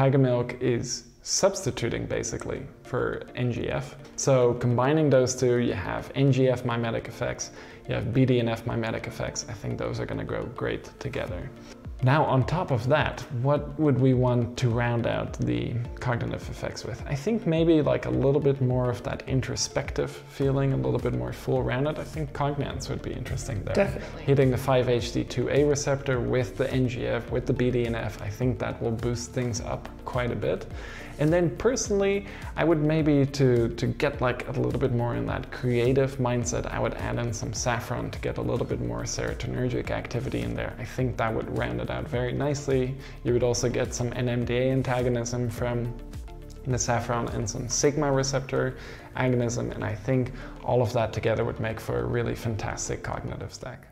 Tiger Milk is substituting basically for NGF. So combining those two, you have NGF mimetic effects, you have BDNF mimetic effects. I think those are gonna grow great together. Now on top of that, what would we want to round out the cognitive effects with? I think maybe like a little bit more of that introspective feeling, a little bit more full rounded. I think Cognance would be interesting there. Definitely. Hitting the 5-HT2A receptor with the NGF, with the BDNF, I think that will boost things up quite a bit. And then personally, I would maybe to, to get like a little bit more in that creative mindset, I would add in some saffron to get a little bit more serotonergic activity in there. I think that would round it out very nicely. You would also get some NMDA antagonism from the saffron and some sigma receptor agonism and I think all of that together would make for a really fantastic cognitive stack.